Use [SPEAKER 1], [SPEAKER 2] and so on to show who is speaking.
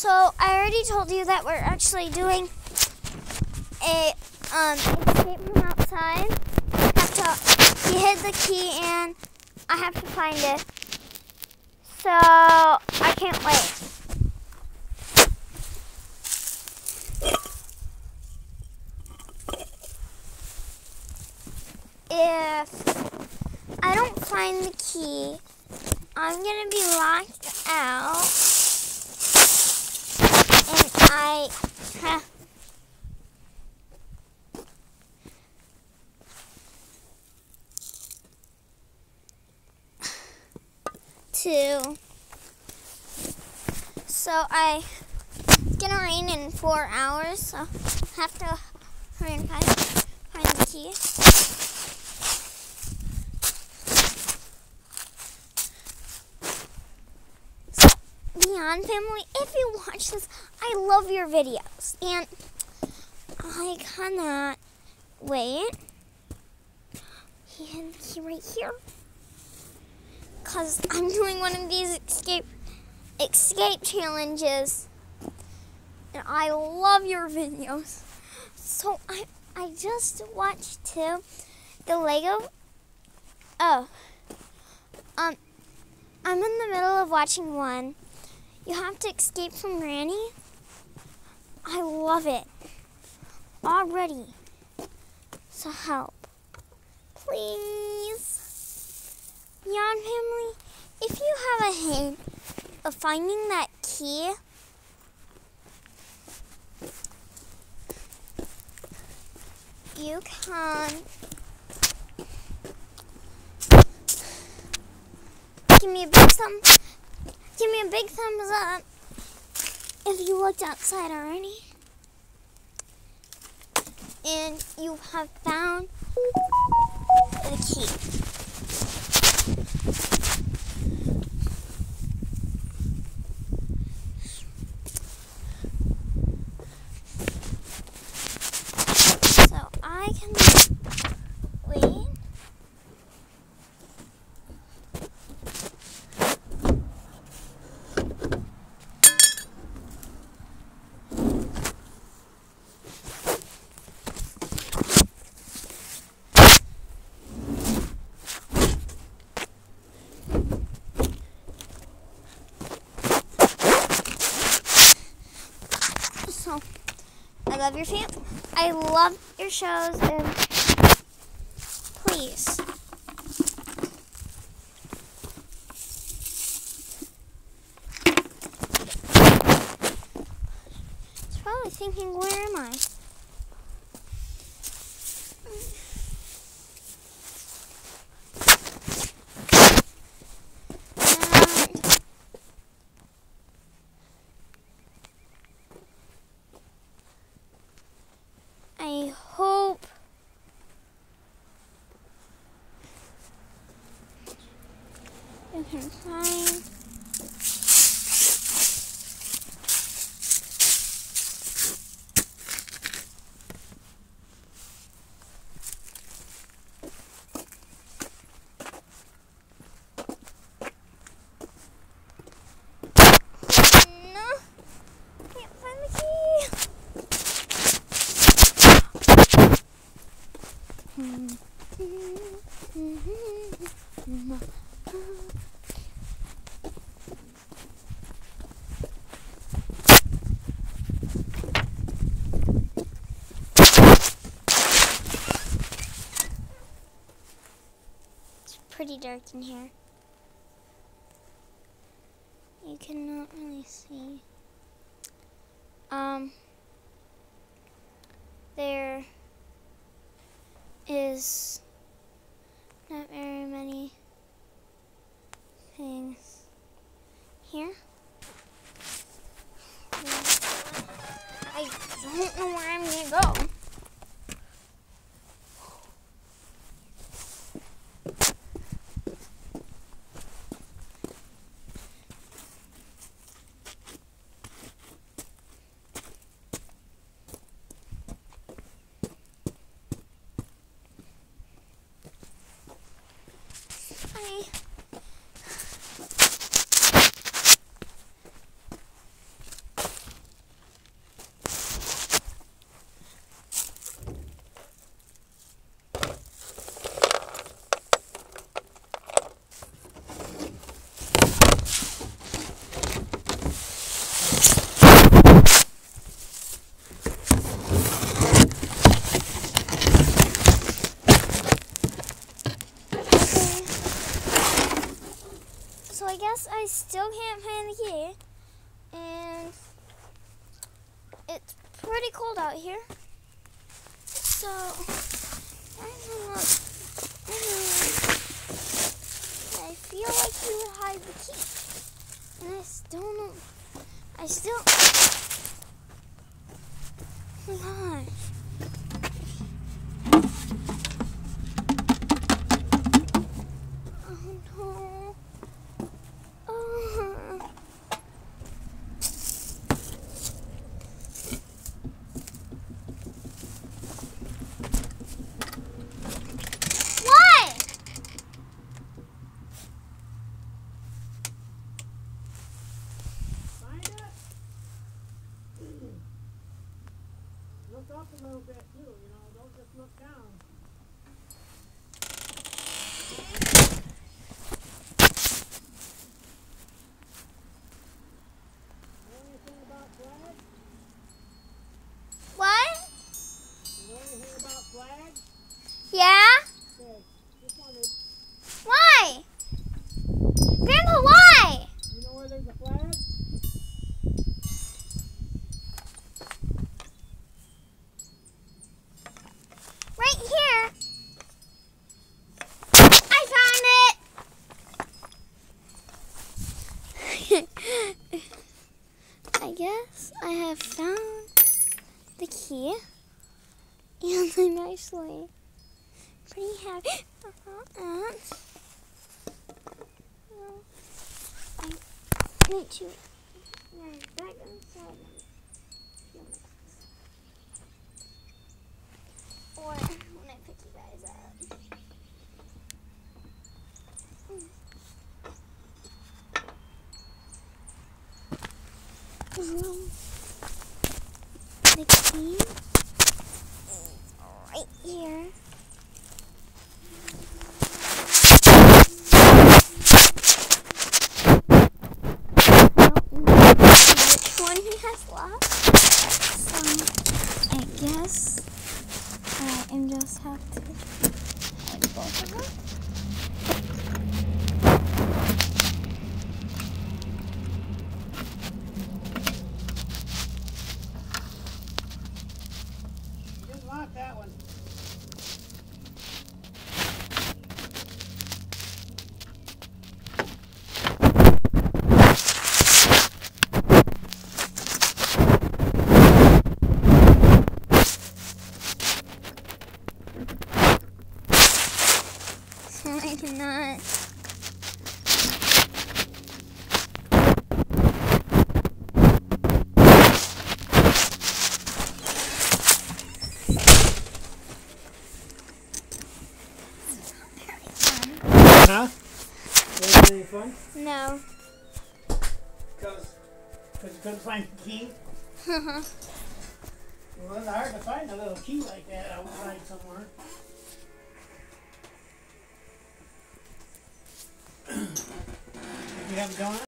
[SPEAKER 1] So I already told you that we're actually doing a um escape from outside. Have to he hid the key and I have to find it. So I can't wait. If I don't find the key, I'm gonna be locked out. I have to. So I it's gonna rain in four hours, so I have to hurry and find, find the key. So, Family, if you watch this, I love your videos, and I cannot wait. He the key right here because I'm doing one of these escape escape challenges, and I love your videos. So I I just watched two, the Lego. Oh, um, I'm in the middle of watching one. You have to escape from Granny. I love it already. So help, please. Beyond family, if you have a hint of finding that key, you can give me a big. Give me a big thumbs up if you looked outside already and you have found the key. So I can wait. So I love your fam. I love your shows and please. It's probably thinking, where am I? And I hope can find No, can't find the key. It's pretty dark in here. You cannot really see. Um, there is not very many things here. I don't know where I'm gonna go. Hi. Pretty cold out here. So, I don't know. I feel like you would hide the key. And I still don't. I still. Oh my gosh. Oh no. Oh. What?
[SPEAKER 2] Find it. Look up a little bit too, you know, don't just look down. Know anything about flags?
[SPEAKER 1] What?
[SPEAKER 2] You know anything about flags?
[SPEAKER 1] Yeah?
[SPEAKER 2] Okay, just wondered,
[SPEAKER 1] Why? Grandpa, why?
[SPEAKER 2] you know where there's a flag?
[SPEAKER 1] Right here. I found it. I guess I have found the key. And I'm actually pretty happy that. Well, I need to back inside in a few minutes. Or when I pick you guys up. Um, the key is right here. Which one he has left? So I guess Am just have to hide both of them. Not.
[SPEAKER 2] Huh? Wasn't any fun?
[SPEAKER 1] No.
[SPEAKER 2] Because you couldn't find the key? Well, it's hard to find a little key like that outside somewhere. Have a donut?